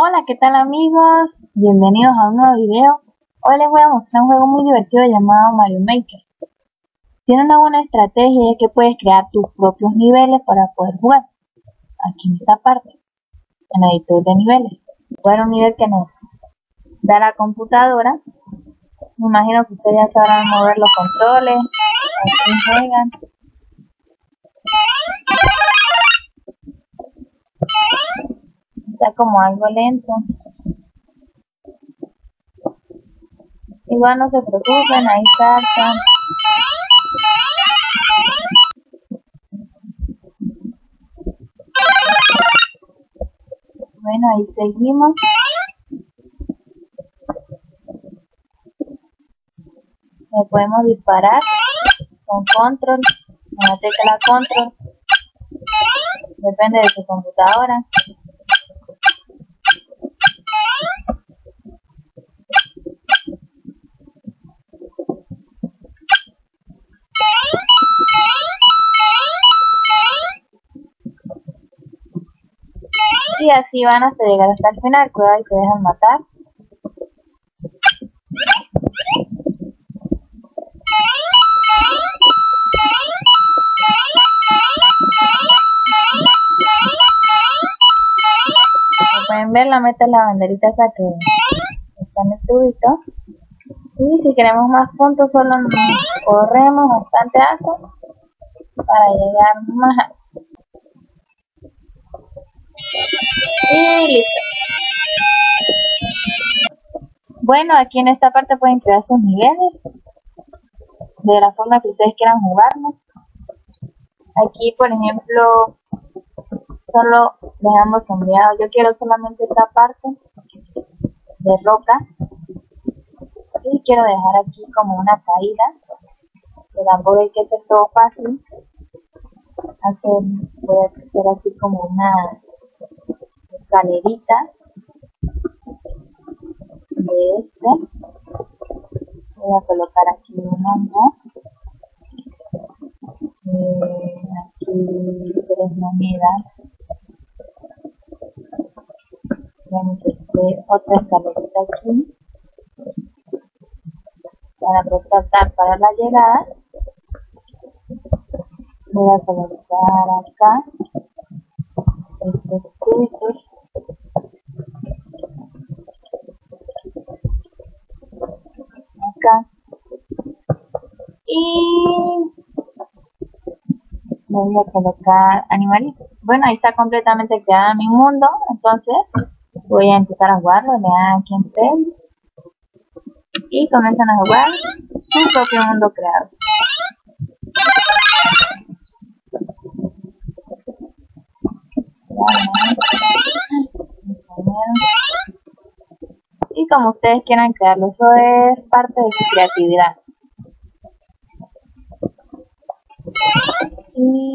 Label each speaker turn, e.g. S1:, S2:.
S1: Hola, ¿qué tal amigos? Bienvenidos a un nuevo video. Hoy les voy a mostrar un juego muy divertido llamado Mario Maker. Tiene una buena estrategia es que puedes crear tus propios niveles para poder jugar. Aquí en esta parte, en el editor de niveles. Poner un nivel que nos da la computadora. Me imagino que ustedes ya sabrán mover los controles. Aquí juegan. Como algo lento. Igual no se preocupen, ahí salta. Bueno, ahí seguimos. Le podemos disparar con control, con la tecla control. Depende de su computadora. Y así van hasta llegar hasta el final, cuidado y se dejan matar. Como pueden ver, la meta es la banderita esa que está en el tubito. Y si queremos más puntos, solo corremos bastante alto para llegar más Bueno, aquí en esta parte pueden crear sus niveles de la forma que ustedes quieran jugarlo. Aquí, por ejemplo, solo dejando sombreado. Yo quiero solamente esta parte de roca. Y quiero dejar aquí como una caída. Que tampoco hay que hacer todo fácil. Hacer, voy a hacer aquí como una escalerita de este. Voy a colocar aquí un hongo. Eh, aquí tres monedas. Este, otra escalerita aquí. Para resaltar para la llegada. Voy a colocar acá estos cubitos y voy a colocar animalitos. Bueno, ahí está completamente creado mi mundo, entonces voy a empezar a jugarlo, le dan aquí en play y comienzan a jugar su propio mundo creado. Como ustedes quieran crearlo, eso es parte de su creatividad. E